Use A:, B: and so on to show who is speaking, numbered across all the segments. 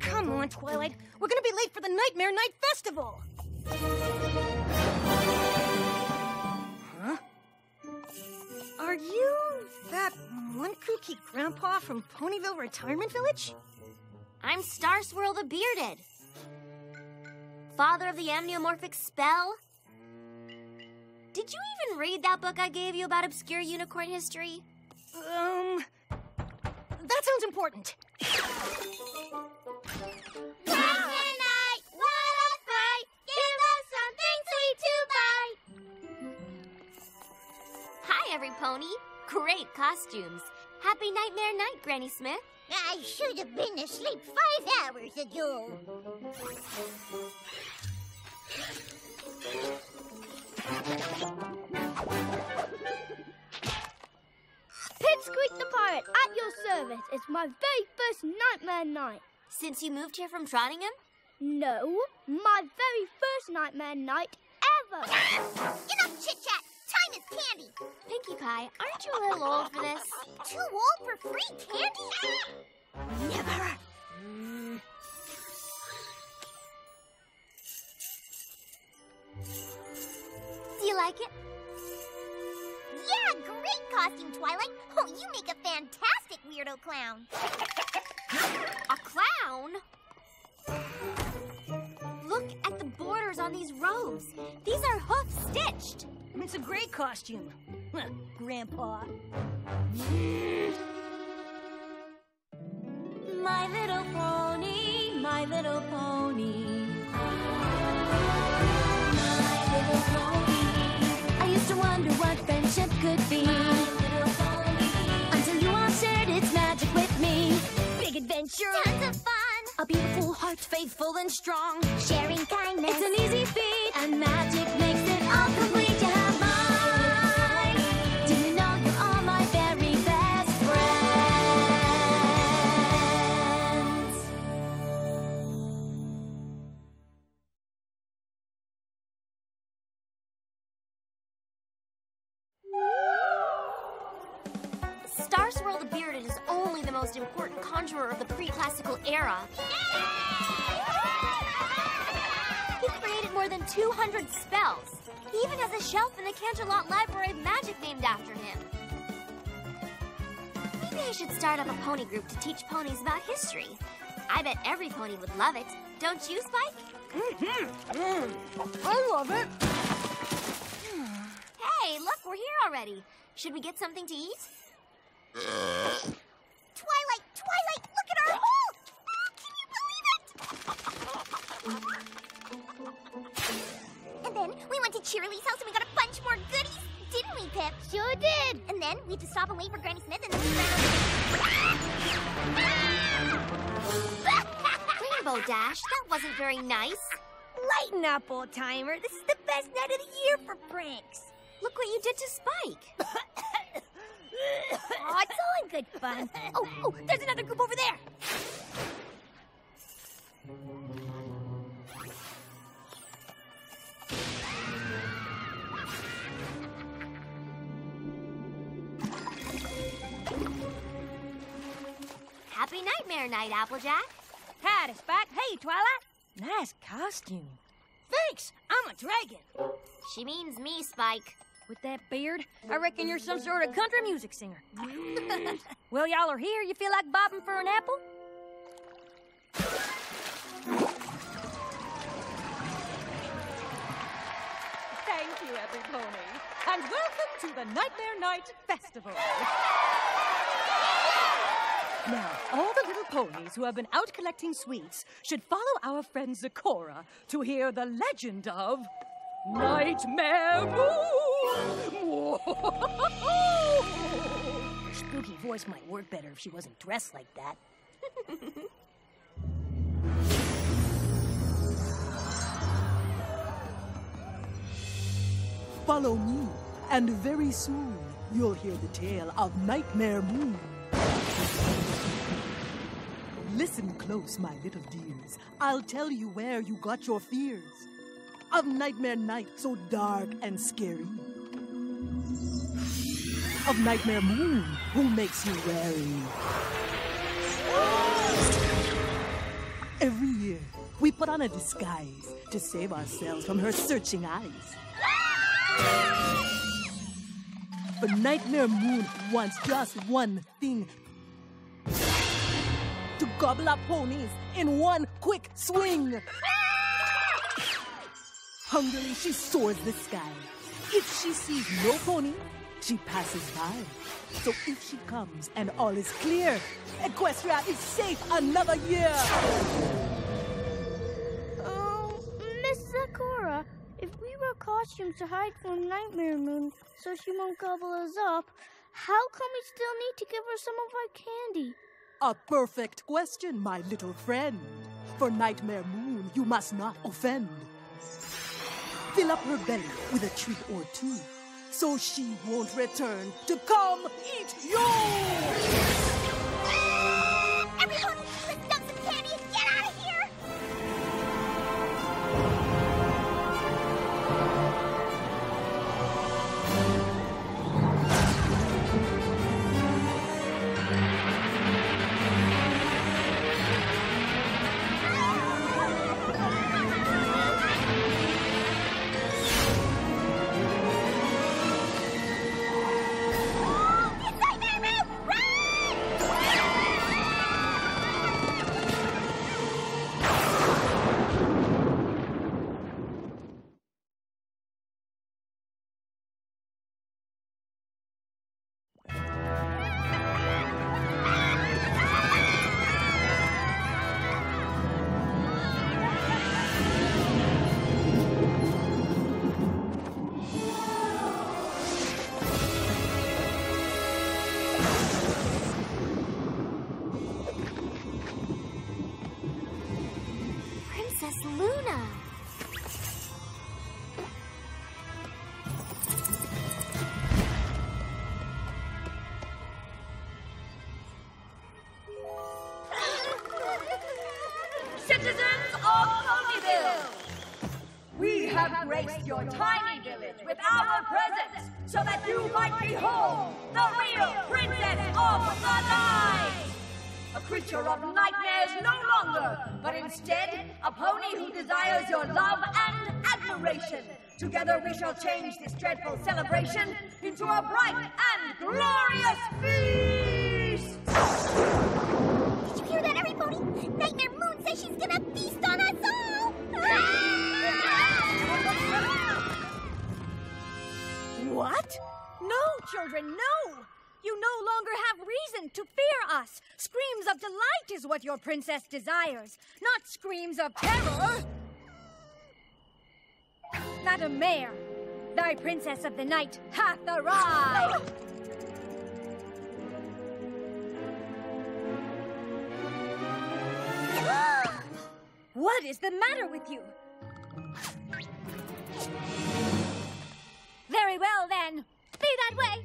A: Come on, Twilight. We're gonna be late for the Nightmare Night Festival. Huh? Are you that one kooky grandpa from Ponyville Retirement Village?
B: I'm Star Swirl the Bearded. Father of the amniomorphic spell? Did you even read that book I gave you about obscure unicorn history?
A: Um, that sounds important.
B: Night, what a fight! Give us something sweet to bite! Hi, every pony. Great costumes. Happy Nightmare Night, Granny Smith.
C: I should have been asleep five hours ago.
D: Pipsqueak the Pirate, at your service. It's my very first Nightmare Night.
B: Since you moved here from Trottingham?
D: No, my very first Nightmare Night ever.
C: Enough chit chat. Time is candy.
B: Pinkie Pie, aren't you a little old for this?
C: Too old for free candy? Never. Twilight. Oh, you make a fantastic weirdo clown.
B: A clown? Look at the borders on these robes. These are hoof stitched.
A: It's a great costume. Grandpa.
B: My little pony, my little pony. My little pony. Adventure.
C: Tons of fun.
B: A beautiful heart, faithful and strong.
C: Sharing kindness.
B: It's an easy feat, and magic makes it all complete. Most important conjurer of the pre-classical era. He created more than 200 spells. He even has a shelf in the Canterlot Library of Magic named after him. Maybe I should start up a pony group to teach ponies about history. I bet every pony would love it. Don't you, Spike? Hmm.
A: I love it.
B: Hey, look, we're here already. Should we get something to eat?
C: Twilight, look at our hole! Oh, can you believe it? And then we went to Cheerilee's house and we got a bunch more goodies, didn't we, Pip?
D: Sure did.
C: And then we had to stop and wait for Granny Smith and then we ran
B: Rainbow Dash, that wasn't very nice.
A: Lighten up, old timer. This is the best night of the year for pranks.
B: Look what you did to Spike.
A: Oh, it's all in good fun. Oh, oh, there's another group over there.
B: Happy Nightmare Night, Applejack.
A: Hi, Spike. Hey, Twilight. Nice costume. Thanks. I'm a dragon.
B: She means me, Spike.
A: With that beard, I reckon you're some sort of country music singer. well, y'all are here. You feel like bobbing for an apple?
E: Thank you, every pony. And welcome to the Nightmare Night Festival. Now, all the little ponies who have been out collecting sweets should follow our friend Zecora to hear the legend of Nightmare Moon.
A: Her spooky voice might work better if she wasn't dressed like that.
F: Follow me, and very soon you'll hear the tale of Nightmare Moon. Listen close, my little dears. I'll tell you where you got your fears. Of Nightmare Night so dark and scary. Of Nightmare Moon, who makes you wary. Every year, we put on a disguise to save ourselves from her searching eyes. But Nightmare Moon wants just one thing to gobble up ponies in one quick swing. Hungrily, she soars the sky. If she sees no pony, she passes by. So if she comes and all is clear, Equestria is safe another year.
D: Oh, Miss Zecora, if we wear costumes to hide from Nightmare Moon so she won't gobble us up, how come we still need to give her some of our candy?
F: A perfect question, my little friend. For Nightmare Moon, you must not offend. Fill up her belly with a treat or two, so she won't return to come eat you!
A: Might behold the real Princess of the Night! A creature of nightmares no longer, but instead a pony who desires your love and admiration. Together we shall change this dreadful celebration into a bright and glorious feast!
C: Did you hear that, every? Nightmare Moon says she's gonna feast on us all!
A: Ah! What? Children, no! You no longer have reason to fear us. Screams of delight is what your princess desires, not screams of terror. Madam Mayor, thy princess of the night hath arrived. what is the matter with you? Very well, then. Way.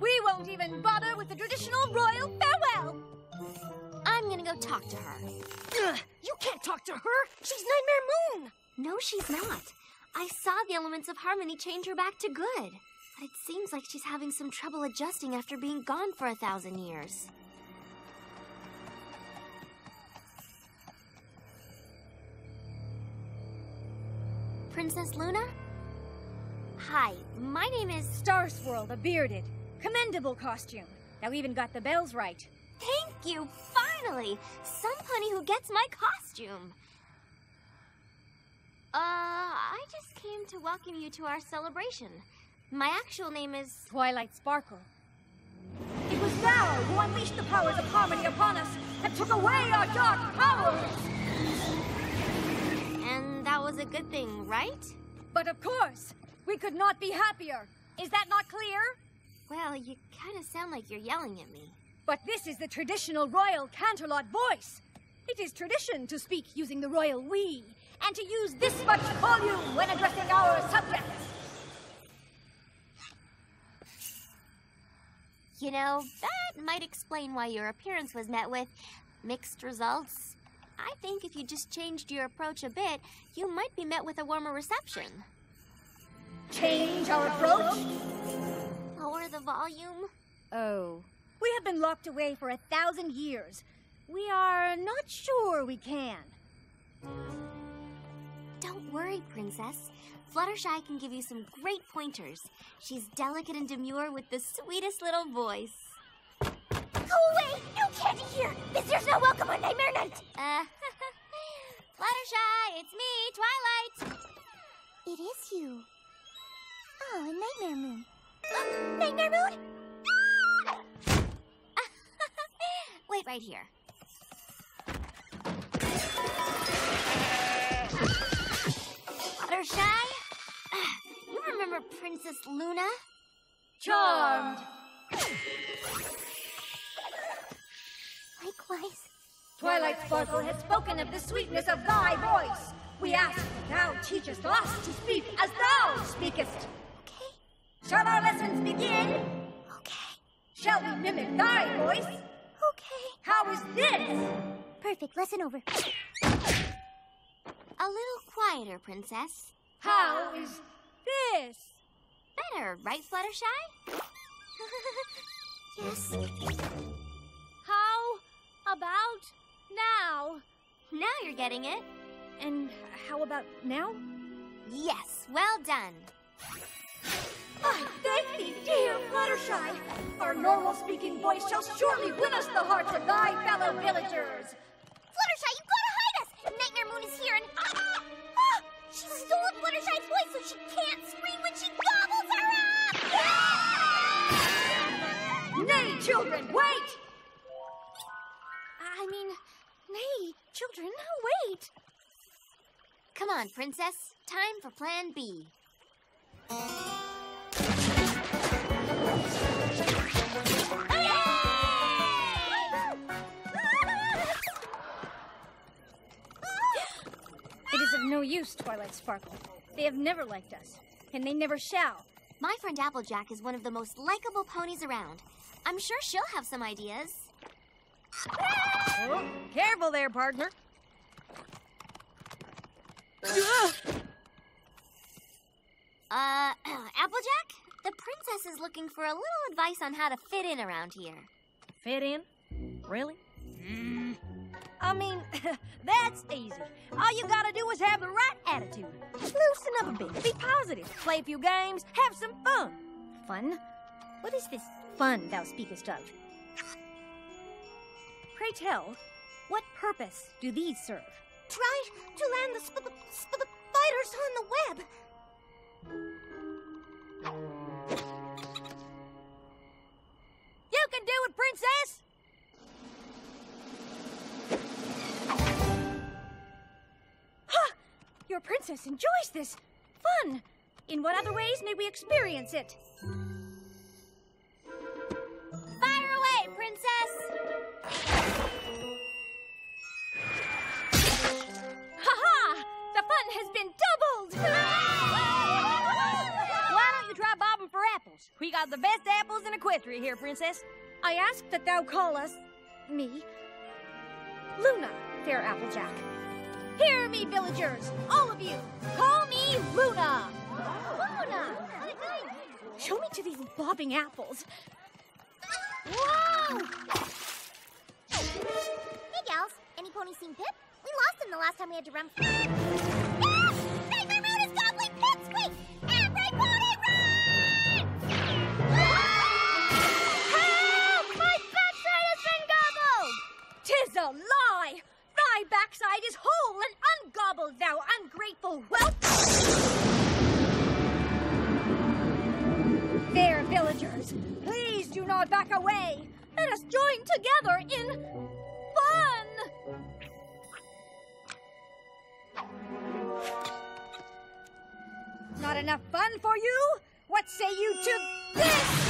A: We won't even bother with the traditional royal farewell.
B: I'm gonna go talk to her.
A: Ugh, you can't talk to her. She's Nightmare Moon.
B: No, she's not. I saw the elements of harmony change her back to good. But it seems like she's having some trouble adjusting after being gone for a thousand years. Princess Luna? Hi, my name is.
A: Star Swirl the bearded. Commendable costume. Now even got the bells right.
B: Thank you, finally! Some pony who gets my costume. Uh, I just came to welcome you to our celebration. My actual name is.
A: Twilight Sparkle. It was thou who unleashed the powers of harmony upon us and took away our dark powers.
B: And that was a good thing, right?
A: But of course, we could not be happier. Is that not clear?
B: Well, you kind of sound like you're yelling at me.
A: But this is the traditional royal Canterlot voice. It is tradition to speak using the royal we, and to use this much volume when addressing our subjects.
B: You know, that might explain why your appearance was met with mixed results. I think if you just changed your approach a bit, you might be met with a warmer reception.
A: Change our approach?
B: Lower the volume.
A: Oh. We have been locked away for a thousand years. We are not sure we can.
B: Don't worry, Princess. Fluttershy can give you some great pointers. She's delicate and demure with the sweetest little voice.
C: Go away! No candy here! Visitors not welcome on Nightmare Night!
B: Uh, Fluttershy, it's me, Twilight.
C: It is you. Oh, Nightmare Moon. Uh, Nightmare Moon?
B: Wait right here. Fluttershy? You remember Princess Luna?
A: Charmed.
C: Likewise.
A: Twilight Sparkle has spoken of the sweetness of thy voice. We ask that thou teachest us to speak as thou speakest. Shall our lessons begin?
C: Okay.
A: Shall we mimic thy voice?
C: Okay.
A: How is this?
C: Perfect. Lesson over.
B: A little quieter, Princess.
A: How is this?
B: Better, right, Fluttershy?
C: Yes.
A: How about now?
B: Now you're getting it.
A: And how about now?
B: Yes, well done.
A: I thank thee, dear Fluttershy. Our normal speaking voice shall surely win us the hearts of thy fellow villagers.
C: Fluttershy, you've gotta hide us! Nightmare Moon is here and. Ah! Ah! She stole Fluttershy's voice so she can't scream when she gobbles her up!
A: Nay, children, wait!
D: I mean, nay, children, wait.
B: Come on, Princess. Time for Plan B.
A: no use, Twilight Sparkle. They have never liked us, and they never shall.
B: My friend Applejack is one of the most likable ponies around. I'm sure she'll have some ideas.
A: Oh, careful there, partner.
B: Uh, Applejack? The princess is looking for a little advice on how to fit in around here.
A: Fit in? Really? I mean, that's easy. All you gotta do is have the right attitude. Loosen up a bit, be positive, play a few games, have some fun. Fun? What is this fun thou speakest of? Pray tell, what purpose do these serve?
C: Try to land the sp- sp- spiders on the web.
A: You can do it, princess! Princess enjoys this. Fun! In what other ways may we experience it?
B: Fire away, princess!
A: Ha-ha! The fun has been doubled! Why don't you try bobbing for apples? We got the best apples in Equestria here, princess. I ask that thou call us, me, Luna, fair Applejack. Me, villagers, all of you. Call me Luna. Luna. Show me to these bobbing apples.
C: Whoa! Hey, gals. Any pony seen Pip? We lost him the last time we had to run. Ah! Nightmare Moon is gobbling Pip
A: backside is whole and ungobbled, thou ungrateful whelp! There, villagers, please do not back away. Let us join together in fun! Not enough fun for you? What say you to this?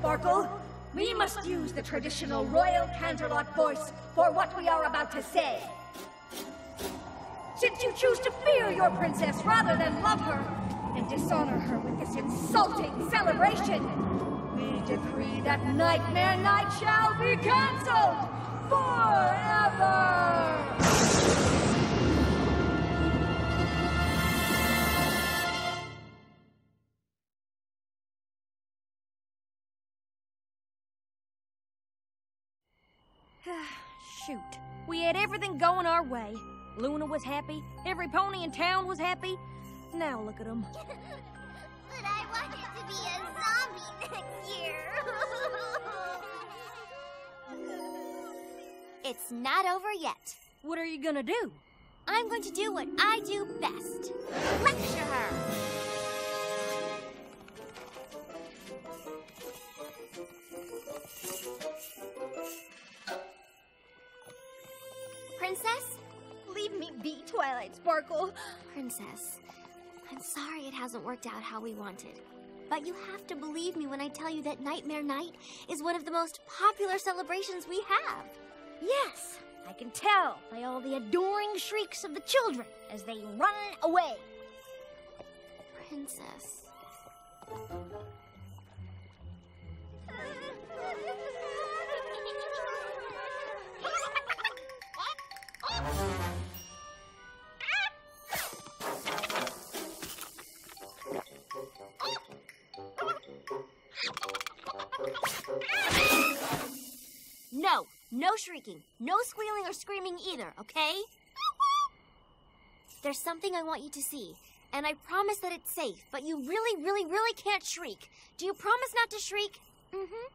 A: Sparkle. We must use the traditional Royal Canterlot voice for what we are about to say. Since you choose to fear your princess rather than love her, and dishonor her with this insulting celebration, we decree that Nightmare Night shall be cancelled forever!
G: Ah, shoot. We had everything going our way. Luna was happy. Every pony in town was happy. Now look at them.
C: but I want it to be a zombie next year.
B: It's not over yet.
G: What are you gonna do?
B: I'm going to do what I do best lecture her. Princess?
G: Leave me be, Twilight Sparkle.
B: Princess, I'm sorry it hasn't worked out how we wanted. But you have to believe me when I tell you that Nightmare Night is one of the most popular celebrations we have.
G: Yes, I can tell by all the adoring shrieks of the children as they run away.
B: Princess. No, no shrieking, no squealing or screaming either, okay? There's something I want you to see, and I promise that it's safe, but you really, really, really can't shriek. Do you promise not to shriek? Mm-hmm.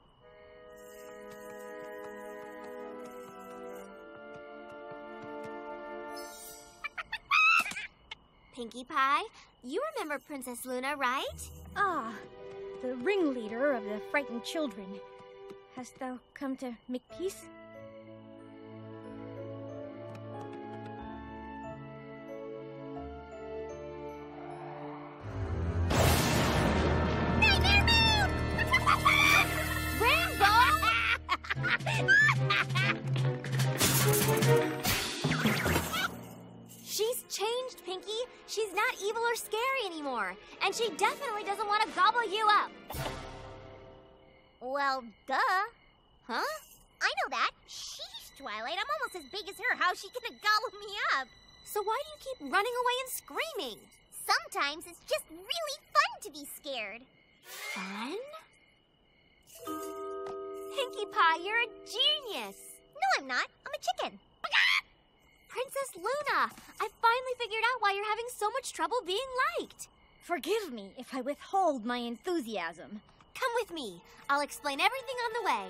B: Pinkie Pie, you remember Princess Luna, right?
G: Ah, the ringleader of the frightened children. Hast thou come to make peace?
B: And she definitely doesn't want to gobble you up.
C: well, duh.
B: Huh?
C: I know that. Sheesh, Twilight. I'm almost as big as her. How's she gonna gobble me up?
B: So why do you keep running away and screaming?
C: Sometimes it's just really fun to be scared.
B: Fun? Pinkie Pie, you're a genius.
C: No, I'm not. I'm a chicken.
B: Princess Luna, I finally figured out why you're having so much trouble being liked.
G: Forgive me if I withhold my enthusiasm.
B: Come with me. I'll explain everything on the way.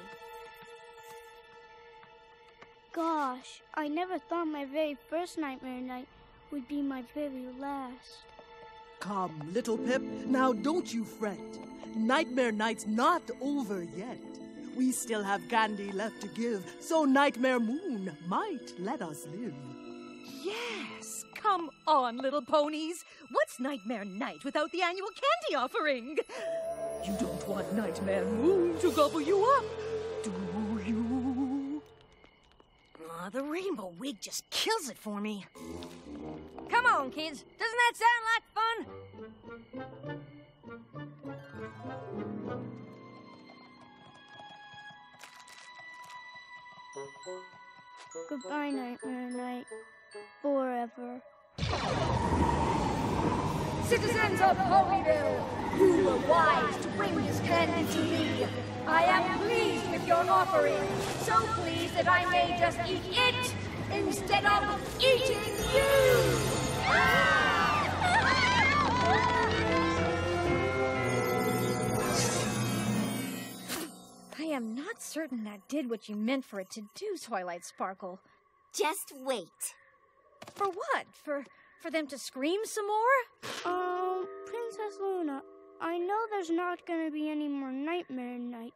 D: Gosh, I never thought my very first nightmare night would be my very last.
F: Come, little Pip, now don't you fret. Nightmare Night's not over yet. We still have candy left to give, so Nightmare Moon might let us live.
E: Yes, come on, little ponies. What's Nightmare Night without the annual candy offering? You don't want Nightmare Moon to gobble you up, do you?
G: Aw, the rainbow wig just kills it for me. Come on, kids. Doesn't that sound like fun?
D: Goodbye, Nightmare Night. Forever.
A: Citizens of Ponyville, you were wise to bring this candy to me. I am pleased with your offering, so pleased that I may just eat it instead of eating you.
G: I am not certain that did what you meant for it to do, Twilight Sparkle.
B: Just wait.
G: For what? For for them to scream some more?
D: Um, Princess Luna, I know there's not gonna be any more Nightmare Night,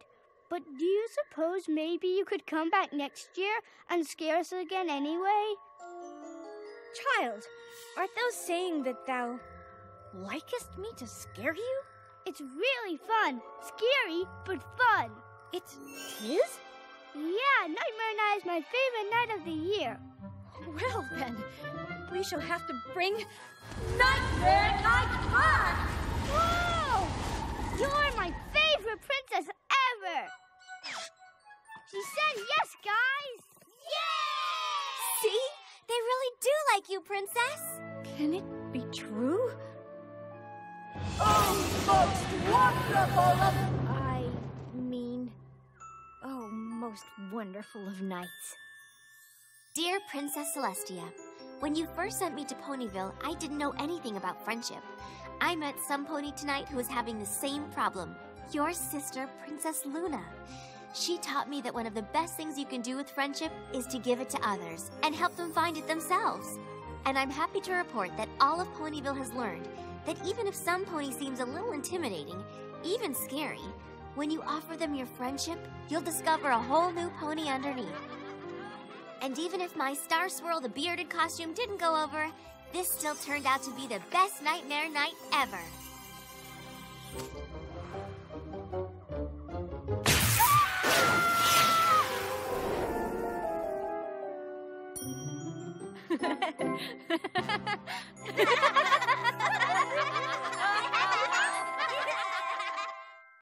D: but do you suppose maybe you could come back next year and scare us again anyway?
G: Child, art thou saying that thou likest me to scare you?
D: It's really fun. Scary, but fun.
G: It's his?
D: Yeah, Nightmare Night is my favorite night of the year.
G: Well, then, we shall have to bring.
A: Nightmare Night back!
D: Whoa! You're my favorite princess ever! She said yes, guys!
B: See? They really do like you, Princess.
G: Can it be true?
A: Oh, most wonderful of
G: I mean, oh, most wonderful of nights.
B: Dear Princess Celestia, when you first sent me to Ponyville, I didn't know anything about friendship. I met some pony tonight who was having the same problem. Your sister, Princess Luna. She taught me that one of the best things you can do with friendship is to give it to others and help them find it themselves. And I'm happy to report that all of Ponyville has learned that even if some pony seems a little intimidating, even scary, when you offer them your friendship, you'll discover a whole new pony underneath. And even if my Star Swirl the bearded costume didn't go over, this still turned out to be the best nightmare night ever.